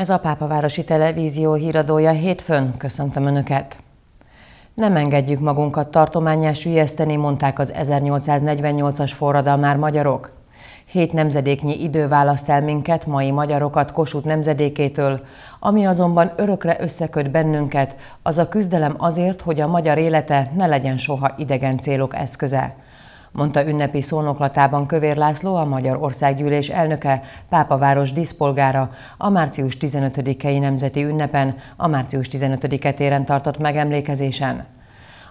Ez a Pápavárosi Televízió híradója hétfőn. Köszöntöm Önöket! Nem engedjük magunkat tartományás ügyeszteni, mondták az 1848-as forradalmár magyarok. Hét nemzedéknyi idő választ el minket, mai magyarokat Kossuth nemzedékétől, ami azonban örökre összeköt bennünket, az a küzdelem azért, hogy a magyar élete ne legyen soha idegen célok eszköze mondta ünnepi szónoklatában Kövér László, a Magyar Országgyűlés elnöke, Pápaváros díszpolgára a március 15-i nemzeti ünnepen, a március 15-e téren tartott megemlékezésen.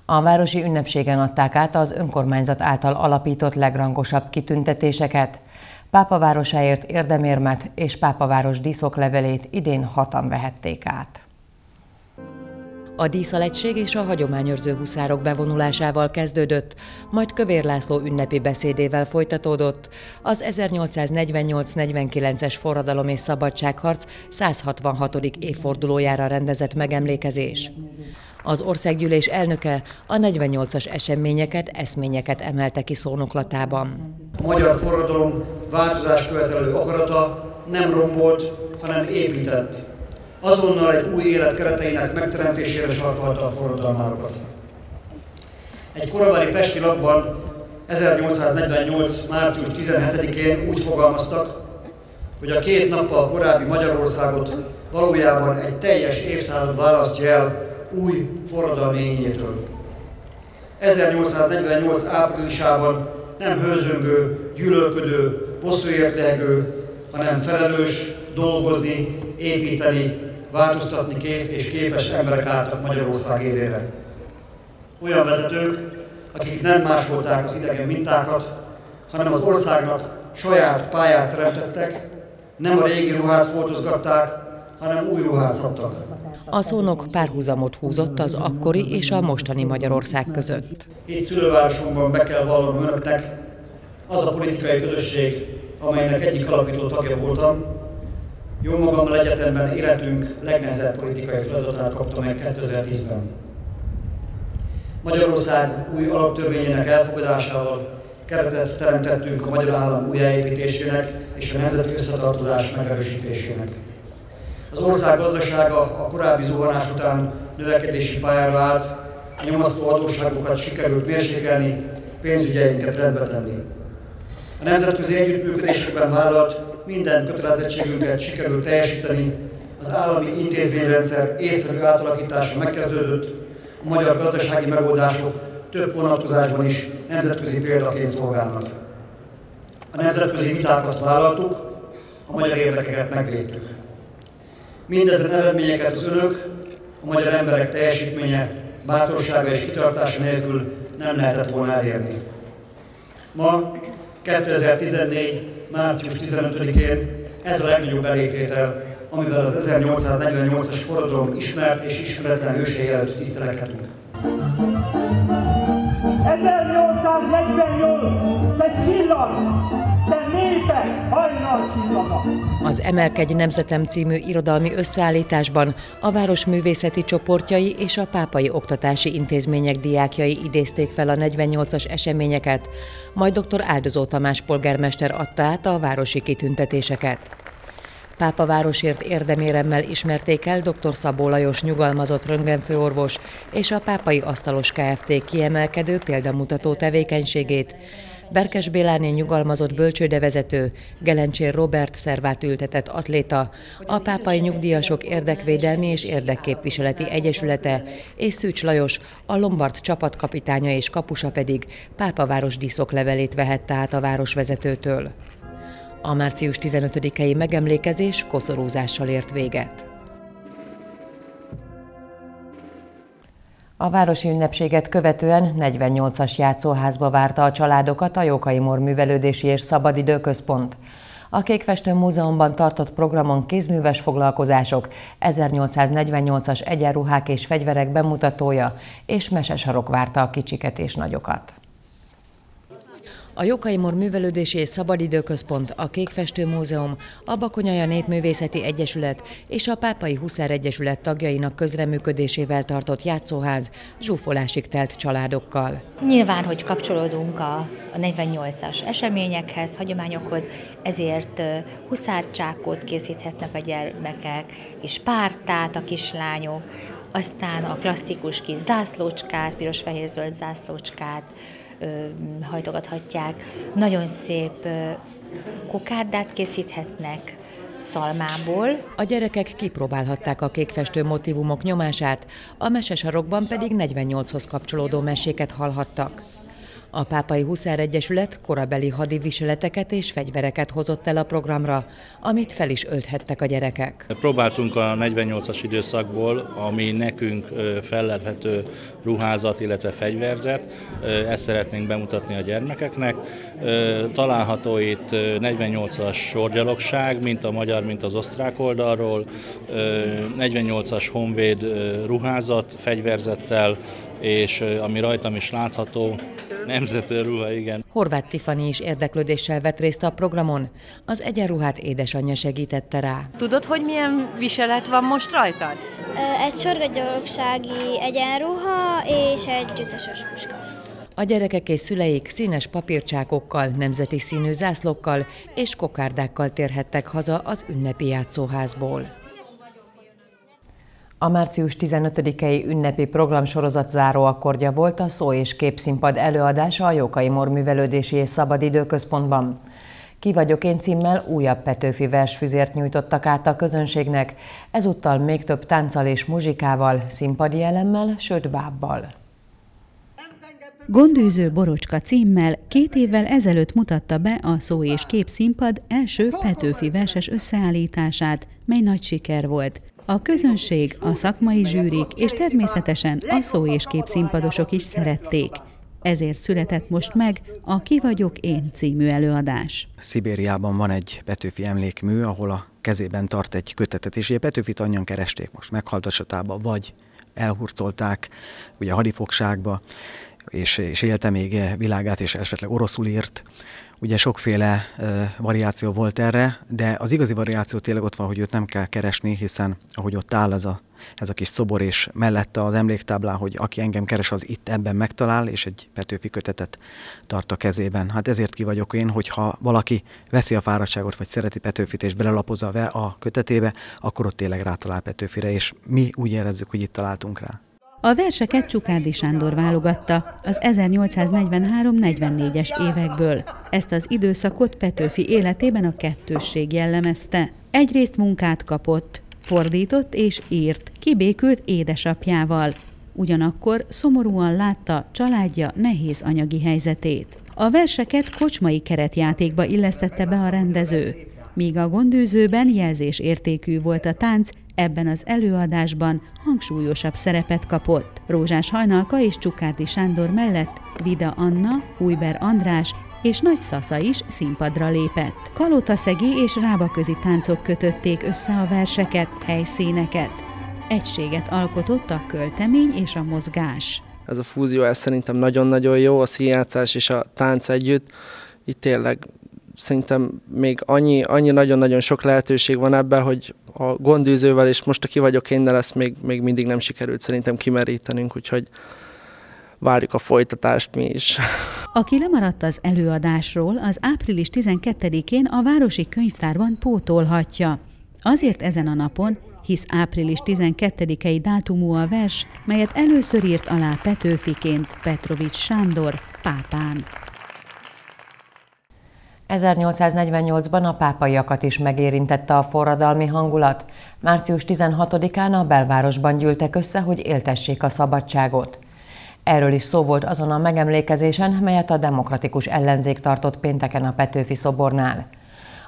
A városi ünnepségen adták át az önkormányzat által alapított legrangosabb kitüntetéseket. Pápavárosáért érdemérmet és Pápaváros díszoklevelét idén hatan vehették át. A díszalegység és a hagyományőrző huszárok bevonulásával kezdődött, majd Kövér László ünnepi beszédével folytatódott. Az 1848-49-es forradalom és szabadságharc 166. évfordulójára rendezett megemlékezés. Az országgyűlés elnöke a 48-as eseményeket, eszményeket emelte ki szónoklatában. A magyar forradalom változást követelő akarata nem rombolt, hanem épített azonnal egy új élet kereteinek megteremtésére sarkalta a forradalmárokat. Egy korabeli pesti lapban 1848. március 17-én úgy fogalmaztak, hogy a két nappal korábbi Magyarországot valójában egy teljes évszázad választja el új forradalményétől. 1848. áprilisában nem hőzöngő, gyűlölködő, bosszúért lehegő, hanem felelős, dolgozni, építeni, változtatni kész és képes emberek álltak Magyarország élére. Olyan vezetők, akik nem másolták az idegen mintákat, hanem az országnak saját pályát teremtettek, nem a régi ruhát foltozgatták, hanem új ruhát szabtak. A szónok párhuzamot húzott az akkori és a mostani Magyarország között. Itt szülővárosunkban be kell vallanom önöknek, az a politikai közösség, amelynek egyik alapító tagja voltam, jó magam egyetemben életünk legnehezebb politikai feladatát kaptam meg 2010-ben. Magyarország új alaptörvényének elfogadásával keretet teremtettünk a magyar állam újjáépítésének és a nemzeti összetartozás megerősítésének. Az ország gazdasága a korábbi zuhanás után növekedési pályára állt, a nyomasztó adósságokat sikerült mérsékelni, pénzügyeinket rendbe tenni. A nemzetközi együttműködésekben vállalt minden kötelezettségünket sikerült teljesíteni, az állami intézményrendszer észszerű átalakítása megkezdődött, a magyar gazdasági megoldások több vonatkozásban is nemzetközi példaként szolgálnak. A nemzetközi vitákat vállaltuk, a magyar érdekeket megvédtük. Mindezen eredményeket az önök, a magyar emberek teljesítménye, bátorsága és kitartása nélkül nem lehetett volna elérni. Ma 2014 március 15-én ez a legnagyobb elégtétel, amivel az 1848-as forradalom ismert és ismeretlen ősei előtt tisztelekhetünk. 1848, egy csillag, Az Emelkedj Nemzetem című irodalmi összeállításban a város művészeti csoportjai és a pápai oktatási intézmények diákjai idézték fel a 48-as eseményeket, majd dr. Áldozó Tamás polgármester adta át a városi kitüntetéseket. Pápa városért érdeméremmel ismerték el dr. Szabó Lajos nyugalmazott röntgenfőorvos és a Pápai Asztalos Kft. kiemelkedő példamutató tevékenységét, Berkes Béláné nyugalmazott bölcsődevezető, Gelencsér Robert szervát ültetett atléta, a Pápai Nyugdíjasok Érdekvédelmi és Érdekképviseleti Egyesülete és Szűcs Lajos, a Lombard csapatkapitánya és kapusa pedig Pápaváros díszoklevelét vehette át a városvezetőtől. A március 15-i megemlékezés koszorúzással ért véget. A városi ünnepséget követően 48-as játszóházba várta a családokat a Jókai Mor Művelődési és Szabadidőközpont. A Kékfestő Múzeumban tartott programon kézműves foglalkozások, 1848-as egyenruhák és fegyverek bemutatója és mesesarok várta a kicsiket és nagyokat. A Jokaimor Művelődési és Szabadidőközpont, a Kékfestő Múzeum, a Bakonyaja Népművészeti Egyesület és a Pápai Huszár Egyesület tagjainak közreműködésével tartott játszóház zsúfolásig telt családokkal. Nyilván, hogy kapcsolódunk a, a 48-as eseményekhez, hagyományokhoz, ezért huszárcsákot készíthetnek a gyermekek, és pártát a kislányok, aztán a klasszikus kis zászlócskát, piros-fehér-zöld zászlócskát hajtogathatják. Nagyon szép kokárdát készíthetnek, szalmából. A gyerekek kipróbálhatták a kékfestő motivumok nyomását, a mesesarokban pedig 48-hoz kapcsolódó meséket hallhattak. A Pápai Huszár Egyesület korabeli hadiviseleteket és fegyvereket hozott el a programra, amit fel is ölthettek a gyerekek. Próbáltunk a 48-as időszakból, ami nekünk fellelhető ruházat, illetve fegyverzet, ezt szeretnénk bemutatni a gyermekeknek. Található itt 48-as sorgyalogság, mint a magyar, mint az osztrák oldalról, 48-as honvéd ruházat, fegyverzettel, és ami rajtam is látható, nemzetőruha, igen. Horváth Tiffany is érdeklődéssel vett részt a programon. Az egyenruhát édesanyja segítette rá. Tudod, hogy milyen viselet van most rajtad? Egy sorgagyalogsági egyenruha és egy utasos puska. A gyerekek és szüleik színes papírcsákokkal, nemzeti színű zászlókkal és kokárdákkal térhettek haza az ünnepi játszóházból. A március 15-i ünnepi programsorozat záró akkordja volt a szó és képszínpad előadása a Jókai Mor Művelődési és Szabadidőközpontban. Ki vagyok én címmel újabb Petőfi versfüzért nyújtottak át a közönségnek, ezúttal még több tánccal és muzsikával, színpadi elemmel, sőt bábbal. Gondűző Borocska címmel két évvel ezelőtt mutatta be a Szó és Kép színpad első Petőfi verses összeállítását, mely nagy siker volt. A közönség, a szakmai zsűrik és természetesen a szó és kép színpadosok is szerették. Ezért született most meg a Ki vagyok én című előadás. Szibériában van egy Petőfi emlékmű, ahol a kezében tart egy kötetet, és ugye Petőfit annyian keresték most meghaltasatába, vagy elhurcolták ugye hadifogságba, és, és élte még világát, és esetleg oroszul írt, Ugye sokféle variáció volt erre, de az igazi variáció tényleg ott van, hogy őt nem kell keresni, hiszen ahogy ott áll ez a, ez a kis szobor, és mellette az emléktáblá, hogy aki engem keres, az itt ebben megtalál, és egy Petőfi kötetet tart a kezében. Hát ezért ki vagyok én, hogyha valaki veszi a fáradtságot, vagy szereti Petőfit, és belelapozza a kötetébe, akkor ott tényleg rátalál Petőfire, és mi úgy érezzük, hogy itt találtunk rá. A verseket Csukárdi Sándor válogatta az 1843-44-es évekből. Ezt az időszakot Petőfi életében a kettősség jellemezte. Egyrészt munkát kapott, fordított és írt, kibékült édesapjával. Ugyanakkor szomorúan látta családja nehéz anyagi helyzetét. A verseket kocsmai keretjátékba illesztette be a rendező. Míg a gondűzőben jelzésértékű volt a tánc, ebben az előadásban hangsúlyosabb szerepet kapott. Rózsás Hajnalka és Csukárdi Sándor mellett Vida Anna, Újber András és Nagy Szasza is színpadra lépett. Kalotaszegi és rábaközi táncok kötötték össze a verseket, helyszíneket. Egységet alkotott a költemény és a mozgás. Ez a fúzió, ez szerintem nagyon-nagyon jó, a színjátszás és a tánc együtt. Itt tényleg szerintem még annyi, annyi nagyon-nagyon sok lehetőség van ebben, hogy a gondűzővel, és most a ki vagyok én, de ezt még, még mindig nem sikerült szerintem kimerítenünk, úgyhogy várjuk a folytatást mi is. Aki lemaradt az előadásról, az április 12-én a Városi Könyvtárban pótolhatja. Azért ezen a napon, hisz április 12-i dátumú a vers, melyet először írt alá Petőfiként Petrovics Sándor pápán. 1848-ban a pápaiakat is megérintette a forradalmi hangulat. Március 16-án a belvárosban gyűltek össze, hogy éltessék a szabadságot. Erről is szó volt azon a megemlékezésen, melyet a demokratikus ellenzék tartott pénteken a Petőfi szobornál.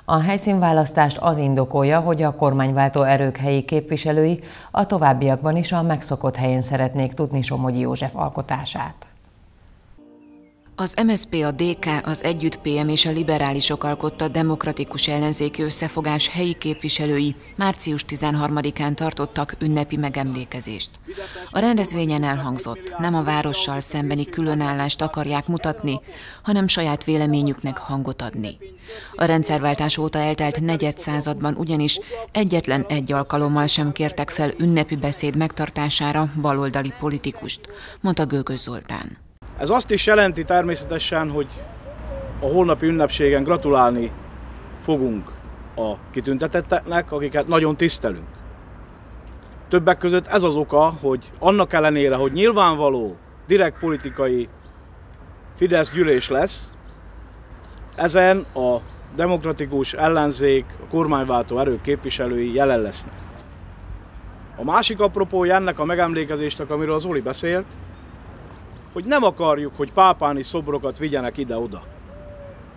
A helyszínválasztást az indokolja, hogy a kormányváltó erők helyi képviselői a továbbiakban is a megszokott helyén szeretnék tudni Somogyi József alkotását. Az MSP, a DK, az Együtt PM és a liberálisok alkotta demokratikus ellenzéki összefogás helyi képviselői március 13-án tartottak ünnepi megemlékezést. A rendezvényen elhangzott, nem a várossal szembeni különállást akarják mutatni, hanem saját véleményüknek hangot adni. A rendszerváltás óta eltelt negyed században ugyanis egyetlen egy alkalommal sem kértek fel ünnepi beszéd megtartására baloldali politikust, mondta Gőgös Zoltán. Ez azt is jelenti természetesen, hogy a holnapi ünnepségen gratulálni fogunk a kitüntetetteknek, akiket nagyon tisztelünk. Többek között ez az oka, hogy annak ellenére, hogy nyilvánvaló, direkt politikai Fidesz gyűlés lesz, ezen a demokratikus ellenzék, a kormányváltó erők képviselői jelen lesznek. A másik apropója ennek a megemlékezésnek, amiről az Oli beszélt, hogy nem akarjuk, hogy pápáni szobrokat vigyenek ide-oda.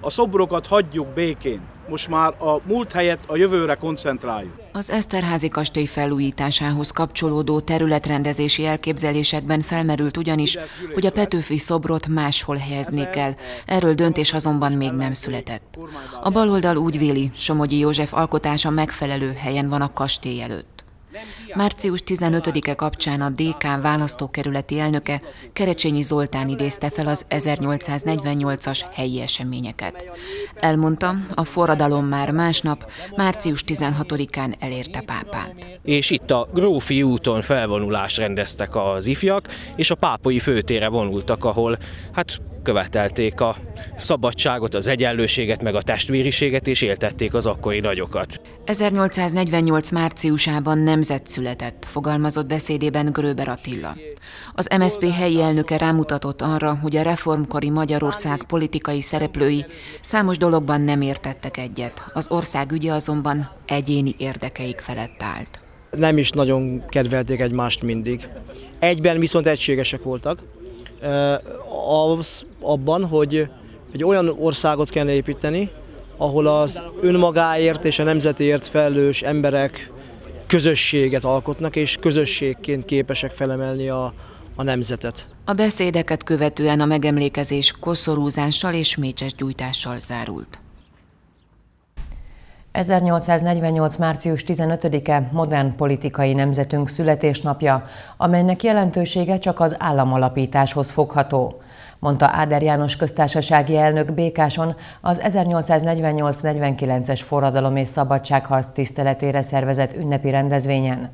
A szobrokat hagyjuk békén. Most már a múlt helyett a jövőre koncentráljuk. Az Eszterházi kastély felújításához kapcsolódó területrendezési elképzelésekben felmerült ugyanis, hogy a Petőfi szobrot máshol helyezni kell. Erről döntés azonban még nem született. A baloldal úgy véli, Somogyi József alkotása megfelelő helyen van a kastély előtt. Március 15-e kapcsán a DK választókerületi elnöke Kerecsényi Zoltán idézte fel az 1848-as helyi eseményeket. Elmondta, a forradalom már másnap, március 16-án elérte pápát. És itt a Grófi úton felvonulást rendeztek az ifjak, és a pápai főtére vonultak, ahol hát követelték a szabadságot, az egyenlőséget, meg a testvériséget, és éltették az akkori nagyokat. 1848 márciusában nemzet született, fogalmazott beszédében Gröber Attila. Az MSZP helyi elnöke rámutatott arra, hogy a reformkori Magyarország politikai szereplői számos dologban nem értettek egyet, az ország ügye azonban egyéni érdekeik felett állt. Nem is nagyon kedvelték egymást mindig. Egyben viszont egységesek voltak, az, abban, hogy egy olyan országot kell építeni, ahol az önmagáért és a nemzetért felelős emberek közösséget alkotnak, és közösségként képesek felemelni a, a nemzetet. A beszédeket követően a megemlékezés koszorúzással és mécses gyújtással zárult. 1848. március 15-e modern politikai nemzetünk születésnapja, amelynek jelentősége csak az államalapításhoz fogható mondta Áder János köztársasági elnök Békáson az 1848-49-es forradalom és szabadságharc tiszteletére szervezett ünnepi rendezvényen.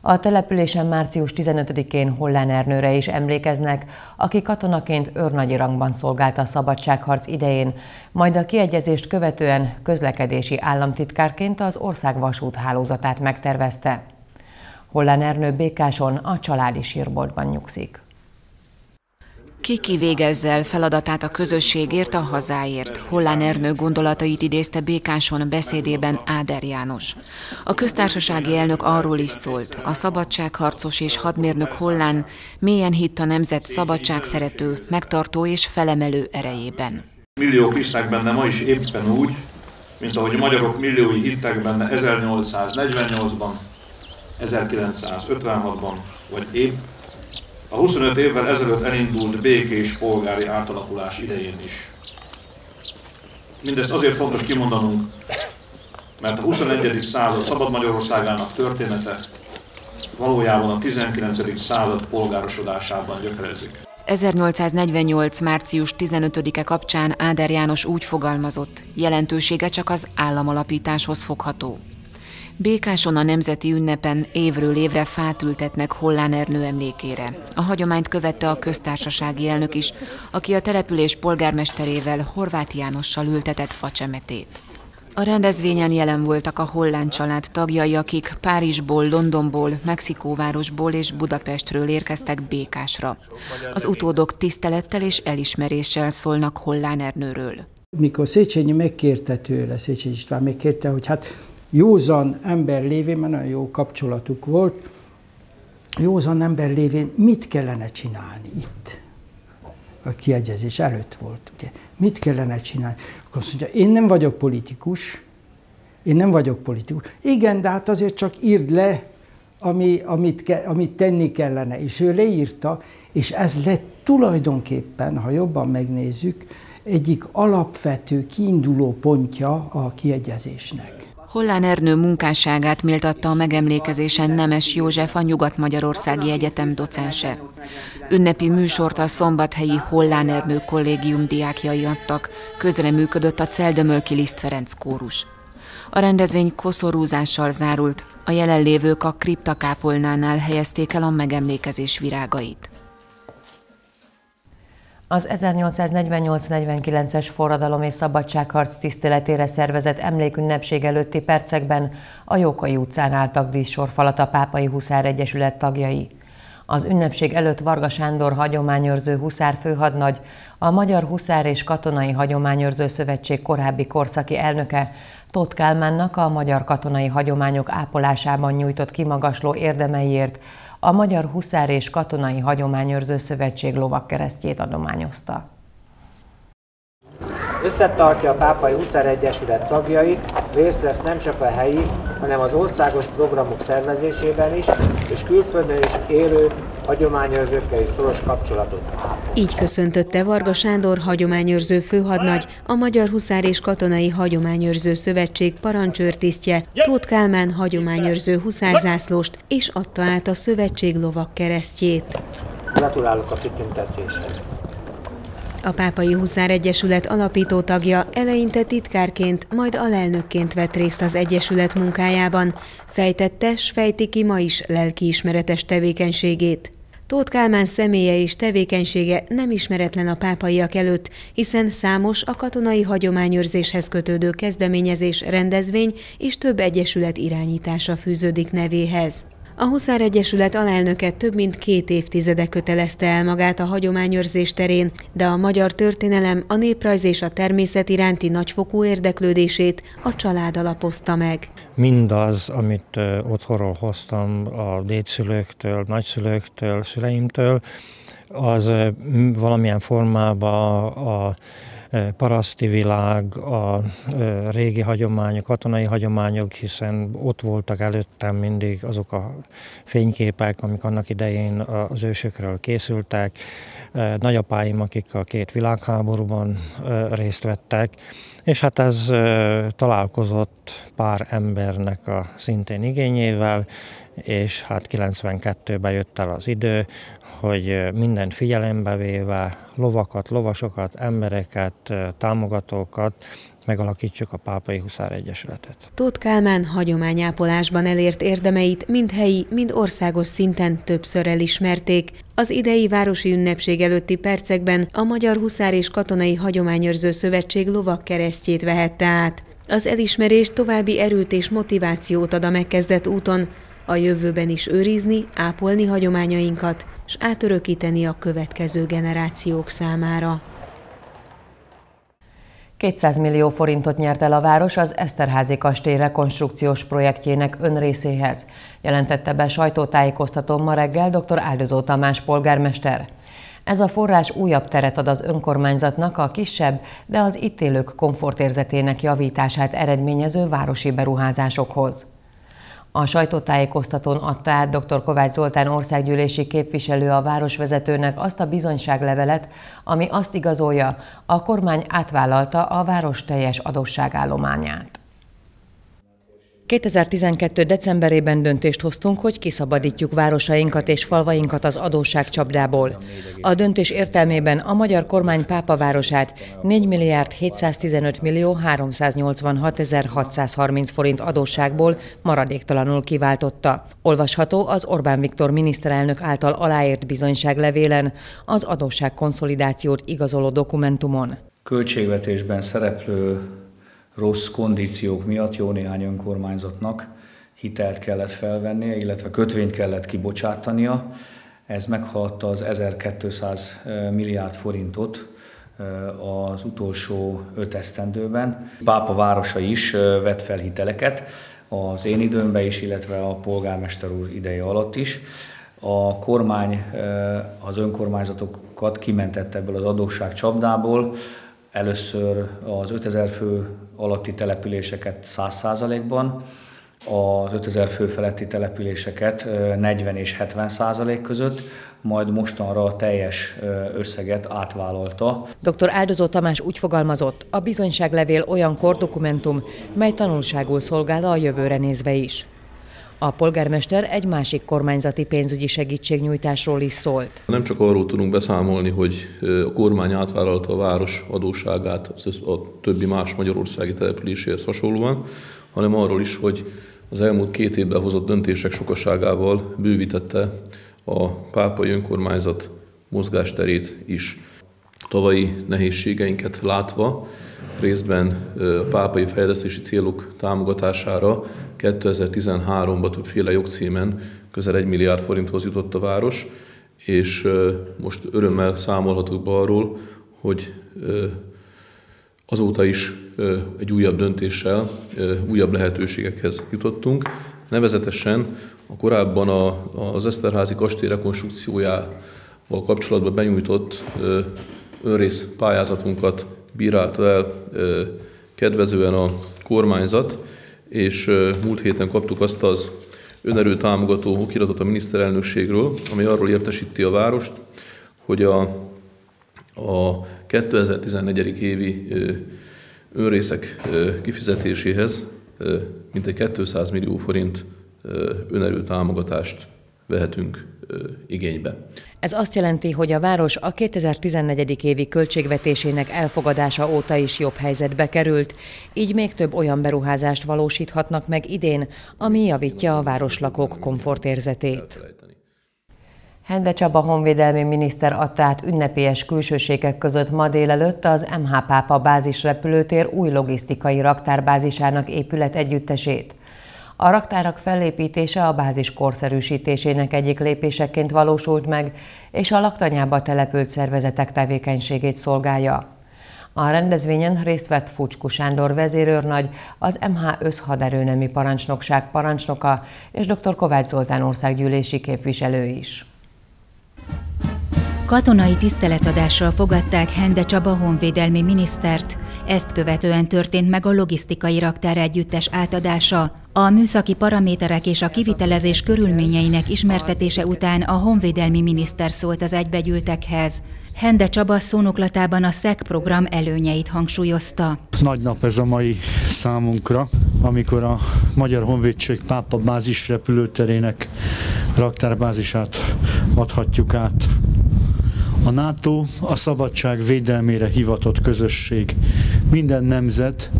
A településen március 15-én Hollán Ernőre is emlékeznek, aki katonaként őrnagyi rangban szolgált a szabadságharc idején, majd a kiegyezést követően közlekedési államtitkárként az ország vasúthálózatát megtervezte. Hollán Ernő Békáson a családi sírboltban nyugszik. Ki kivégezze el feladatát a közösségért, a hazáért. Hollán Ernő gondolatait idézte Békáson beszédében Áder János. A köztársasági elnök arról is szólt, a szabadságharcos és hadmérnök Hollán mélyen hitt a nemzet szabadságszerető, megtartó és felemelő erejében. Milliók hisznek benne ma is éppen úgy, mint ahogy a magyarok milliói hittek benne 1848-ban, 1956-ban, vagy épp a 25 évvel ezelőtt elindult békés polgári átalakulás idején is. Mindezt azért fontos kimondanunk, mert a 21. század szabad Magyarországának története valójában a 19. század polgárosodásában gyökerezik. 1848. március 15-e kapcsán Áder János úgy fogalmazott, jelentősége csak az államalapításhoz fogható. Békáson a nemzeti ünnepen évről évre fát ültetnek Hollán Ernő emlékére. A hagyományt követte a köztársasági elnök is, aki a település polgármesterével Horváth Jánossal ültetett facsemetét. A rendezvényen jelen voltak a Hollán család tagjai, akik Párizsból, Londonból, Mexikóvárosból és Budapestről érkeztek Békásra. Az utódok tisztelettel és elismeréssel szólnak Hollán Ernőről. Mikor Széchenyi megkérte tőle, Széchenyi István megkérte, hogy hát józan ember lévén, mert nagyon jó kapcsolatuk volt, józan ember lévén mit kellene csinálni itt? A kiegyezés előtt volt, ugye. Mit kellene csinálni? Akkor azt mondja, én nem vagyok politikus, én nem vagyok politikus. Igen, de hát azért csak írd le, ami, amit, ke, amit tenni kellene. És ő leírta, és ez lett tulajdonképpen, ha jobban megnézzük, egyik alapvető kiinduló pontja a kiegyezésnek. Hollán Ernő munkásságát méltatta a megemlékezésen Nemes József, a Nyugat-Magyarországi Egyetem docense. Ünnepi műsort a szombathelyi Hollán Ernő kollégium diákjai adtak, közreműködött a Celdömölki Liszt Ferenc kórus. A rendezvény koszorúzással zárult, a jelenlévők a kriptakápolnánál helyezték el a megemlékezés virágait. Az 1848-49-es forradalom és szabadságharc tiszteletére szervezett emlékünnepség előtti percekben a Jókai utcán álltak díszsorfalat a Pápai Huszár Egyesület tagjai. Az ünnepség előtt Varga Sándor hagyományőrző huszár főhadnagy, a Magyar Huszár és Katonai Hagyományőrző Szövetség korábbi korszaki elnöke, Tóth Kálmánnak a magyar katonai hagyományok ápolásában nyújtott kimagasló érdemeiért a Magyar Huszár és Katonai Hagyományőrző Szövetség lovakkeresztjét adományozta. Összetartja a Pápai Huszár Egyesület tagjait, részt vesz nem csak a helyi, hanem az országos programok szervezésében is, és külföldön is élő hagyományőrzőkkel is szoros kapcsolatot. Így köszöntötte Varga Sándor hagyományőrző főhadnagy, a Magyar Huszár és Katonai Hagyományőrző Szövetség parancsőrtisztje, Tóth Kálmán hagyományőrző huszárzászlóst, és adta át a szövetség lovak keresztjét. Gratulálok a kitüntetéshez! A Pápai Huszár Egyesület alapító tagja eleinte titkárként, majd alelnökként vett részt az Egyesület munkájában, fejtette, s fejti ki ma is lelkiismeretes tevékenységét. Tóth Kálmán személye és tevékenysége nem ismeretlen a pápaiak előtt, hiszen számos a katonai hagyományőrzéshez kötődő kezdeményezés, rendezvény és több egyesület irányítása fűződik nevéhez. A Huszár Egyesület alelnöke több mint két évtizede kötelezte el magát a hagyományőrzés terén, de a magyar történelem, a néprajz és a természet iránti nagyfokú érdeklődését a család alapozta meg. Mindaz, amit otthonról hoztam a dédszülőktől, nagyszülőktől, szüleimtől, az valamilyen formában a paraszti világ, a régi hagyományok, katonai hagyományok, hiszen ott voltak előttem mindig azok a fényképek, amik annak idején az ősökről készültek, nagyapáim, akik a két világháborúban részt vettek, és hát ez találkozott pár embernek a szintén igényével, és hát 92-ben jött el az idő, hogy mindent figyelembe véve lovakat, lovasokat, embereket, támogatókat megalakítsuk a Pápai Huszár Egyesületet. Tóth Kálmán hagyományápolásban elért érdemeit mind helyi, mind országos szinten többször elismerték. Az idei városi ünnepség előtti percekben a Magyar Huszár és Katonai Hagyományőrző Szövetség lovak keresztjét vehette át. Az elismerés további erőt és motivációt ad a megkezdett úton, a jövőben is őrizni, ápolni hagyományainkat, és átörökíteni a következő generációk számára. 200 millió forintot nyert el a város az Eszterházi kastély rekonstrukciós projektjének önrészéhez, jelentette be sajtótájékoztatón ma reggel dr. Áldozó Tamás polgármester. Ez a forrás újabb teret ad az önkormányzatnak a kisebb, de az itt élők komfortérzetének javítását eredményező városi beruházásokhoz. A sajtótájékoztatón adta át dr. Kovács Zoltán országgyűlési képviselő a városvezetőnek azt a bizonyságlevelet, ami azt igazolja, a kormány átvállalta a város teljes adósságállományát. 2012. decemberében döntést hoztunk, hogy kiszabadítjuk városainkat és falvainkat az adósság csapdából. A döntés értelmében a magyar kormány pápavárosát 4 milliárd 715 millió 386 630 forint adósságból maradéktalanul kiváltotta. Olvasható az Orbán Viktor miniszterelnök által aláírt bizonyságlevélen az adósság konszolidációt igazoló dokumentumon. Költségvetésben szereplő rossz kondíciók miatt jó néhány önkormányzatnak hitelt kellett felvennie, illetve kötvényt kellett kibocsátania. Ez meghaladta az 1200 milliárd forintot az utolsó öt esztendőben. Pápa városa is vett fel hiteleket, az én időmben is, illetve a polgármester úr ideje alatt is. A kormány az önkormányzatokat kimentette ebből az adósság csapdából, Először az 5000 fő alatti településeket 100%-ban, az 5000 fő feletti településeket 40 és 70 százalék között, majd mostanra a teljes összeget átvállalta. Dr. Áldozó Tamás úgy fogalmazott, a bizonyságlevél olyan kordokumentum, mely tanulságul szolgál a jövőre nézve is. A polgármester egy másik kormányzati pénzügyi segítségnyújtásról is szólt. Nem csak arról tudunk beszámolni, hogy a kormány átvállalta a város adósságát a többi más magyarországi településéhez hasonlóan, hanem arról is, hogy az elmúlt két évben hozott döntések sokaságával bővítette a pápai önkormányzat mozgásterét is. Tavalyi nehézségeinket látva, részben a pápai fejlesztési célok támogatására 2013-ban többféle jogcímen közel 1 milliárd forinthoz jutott a város, és most örömmel számolhatok be arról, hogy azóta is egy újabb döntéssel újabb lehetőségekhez jutottunk. Nevezetesen a korábban a, az Eszterházi kastély rekonstrukciójával kapcsolatban benyújtott önrész pályázatunkat bírálta el kedvezően a kormányzat, és múlt héten kaptuk azt az önerő támogató okiratot a miniszterelnökségről, ami arról értesíti a várost, hogy a, a 2014. évi önrészek kifizetéséhez mintegy 200 millió forint önerő támogatást vehetünk igénybe. Ez azt jelenti, hogy a város a 2014. évi költségvetésének elfogadása óta is jobb helyzetbe került, így még több olyan beruházást valósíthatnak meg idén, ami javítja a városlakók komfortérzetét. Hende Csaba honvédelmi miniszter adta át ünnepélyes külsőségek között ma délelőtt az MH Pápa bázisrepülőtér új logisztikai raktárbázisának épület együttesét. A raktárak fellépítése a bázis korszerűsítésének egyik lépéseként valósult meg, és a laktanyába települt szervezetek tevékenységét szolgálja. A rendezvényen részt vett Fucsku Sándor vezérőrnagy, az MH összhaderőnemi parancsnokság parancsnoka és dr. Kovács Zoltán országgyűlési képviselő is. Katonai tiszteletadással fogadták Hende Csaba honvédelmi minisztert, ezt követően történt meg a logisztikai raktár együttes átadása. A műszaki paraméterek és a kivitelezés körülményeinek ismertetése után a honvédelmi miniszter szólt az egybegyűltekhez. Hende Csaba szónoklatában a SZEK program előnyeit hangsúlyozta. Nagy nap ez a mai számunkra, amikor a Magyar Honvédség Pápa bázis repülőterének raktárbázisát adhatjuk át a NATO a szabadság védelmére hivatott közösség. Minden nemzet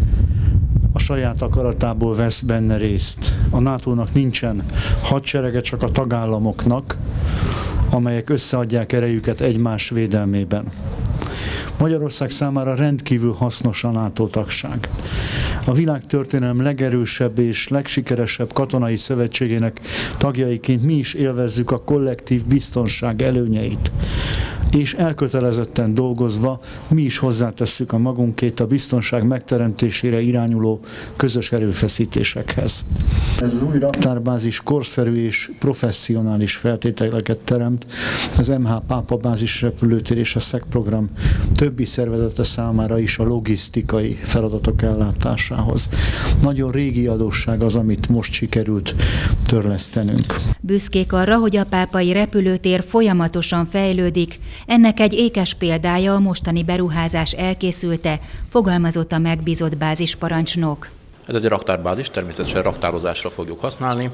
a saját akaratából vesz benne részt. A NATO-nak nincsen hadserege, csak a tagállamoknak, amelyek összeadják erejüket egymás védelmében. Magyarország számára rendkívül hasznos a NATO tagság. A világtörténelem legerősebb és legsikeresebb katonai szövetségének tagjaiként mi is élvezzük a kollektív biztonság előnyeit és elkötelezetten dolgozva mi is hozzátesszük a magunkét a biztonság megteremtésére irányuló közös erőfeszítésekhez. Ez az új raktárbázis korszerű és professzionális feltételeket teremt az MH Pápa bázis repülőtér és a SZEK program többi szervezete számára is a logisztikai feladatok ellátásához. Nagyon régi adósság az, amit most sikerült törlesztenünk. Büszkék arra, hogy a pápai repülőtér folyamatosan fejlődik, ennek egy ékes példája a mostani beruházás elkészülte, fogalmazott a megbízott bázisparancsnok. Ez egy raktárbázis, természetesen raktározásra fogjuk használni.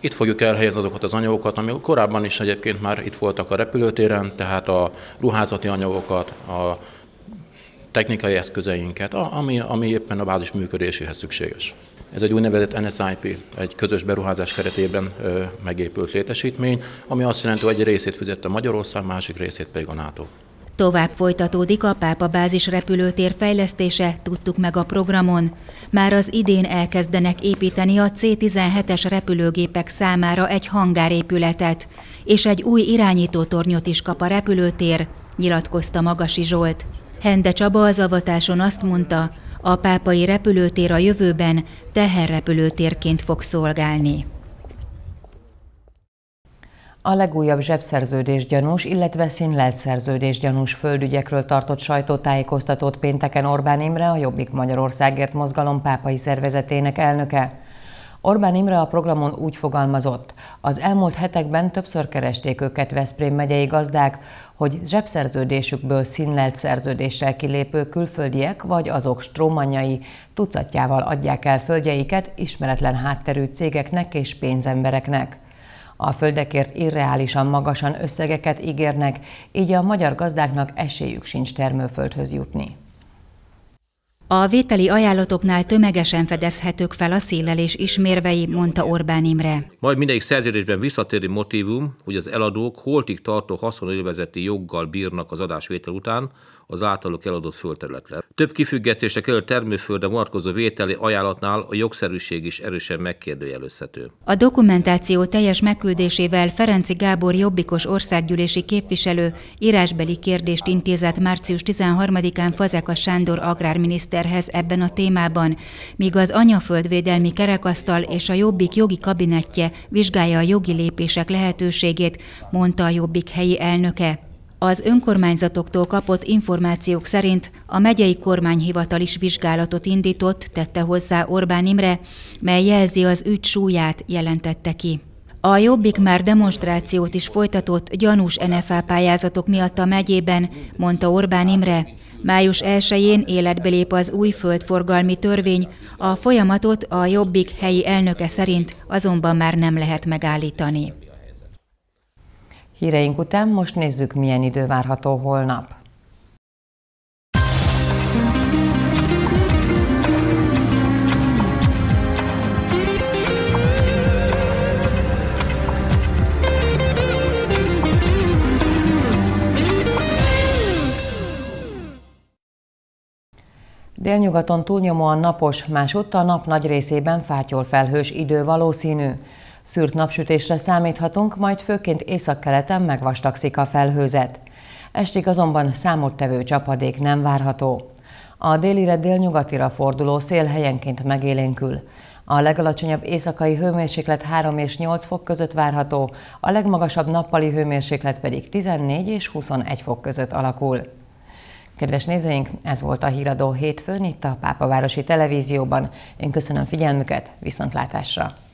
Itt fogjuk elhelyezni azokat az anyagokat, ami korábban is egyébként már itt voltak a repülőtéren, tehát a ruházati anyagokat, a technikai eszközeinket, ami, ami éppen a bázis működéséhez szükséges. Ez egy úgynevezett NSIP, egy közös beruházás keretében megépült létesítmény, ami azt jelenti, hogy egy részét fizette Magyarország, másik részét pedig a NATO. Tovább folytatódik a Pápa bázis repülőtér fejlesztése, tudtuk meg a programon. Már az idén elkezdenek építeni a C-17-es repülőgépek számára egy hangárépületet, és egy új irányítótornyot is kap a repülőtér, nyilatkozta Magasi Zsolt. Hende Csaba az avatáson azt mondta, a pápai repülőtér a jövőben teherrepülőtérként fog szolgálni. A legújabb zsebszerződés gyanús, illetve színleltszerződés gyanús földügyekről tartott sajtótájékoztatót pénteken Orbán Imre, a Jobbik Magyarországért mozgalom pápai szervezetének elnöke. Orbán Imre a programon úgy fogalmazott, az elmúlt hetekben többször keresték őket Veszprém megyei gazdák, hogy zsebszerződésükből színlelt szerződéssel kilépő külföldiek vagy azok strómanjai tucatjával adják el földjeiket ismeretlen hátterű cégeknek és pénzembereknek. A földekért irreálisan magasan összegeket ígérnek, így a magyar gazdáknak esélyük sincs termőföldhöz jutni. A vételi ajánlatoknál tömegesen fedezhetők fel a szélelés ismérvei, mondta Orbán Imre. Majd mindegyik szerződésben visszatéri motívum, hogy az eladók holtig tartó haszonélvezeti joggal bírnak az adásvétel után, az általuk eladott földterületre. Több kifüggesztése kerül termőföldre vonatkozó vételi ajánlatnál a jogszerűség is erősen megkérdőjelezhető. A dokumentáció teljes megküldésével Ferenci Gábor jobbikos országgyűlési képviselő írásbeli kérdést intézett március 13-án Fazekas Sándor agrárminiszterhez ebben a témában, míg az anyaföldvédelmi kerekasztal és a Jobbik jogi kabinetje vizsgálja a jogi lépések lehetőségét, mondta a Jobbik helyi elnöke. Az önkormányzatoktól kapott információk szerint a megyei kormányhivatal is vizsgálatot indított, tette hozzá Orbán Imre, mely jelzi az ügy súlyát, jelentette ki. A Jobbik már demonstrációt is folytatott gyanús NFA pályázatok miatt a megyében, mondta Orbán Imre. Május 1-én életbe lép az új földforgalmi törvény, a folyamatot a Jobbik helyi elnöke szerint azonban már nem lehet megállítani. Híreink után most nézzük, milyen idő várható holnap. Délnyugaton túlnyomóan napos, másutt a nap nagy részében fátyol felhős idő valószínű. Szűrt napsütésre számíthatunk, majd főként északkeleten megvastagszik a felhőzet. Estig azonban számottevő csapadék nem várható. A délire délnyugatira forduló szél helyenként megélénkül. A legalacsonyabb éjszakai hőmérséklet 3 és 8 fok között várható, a legmagasabb nappali hőmérséklet pedig 14 és 21 fok között alakul. Kedves nézőink, ez volt a híradó hétfőn itt a Pápavárosi Televízióban. Én köszönöm figyelmüket, viszontlátásra!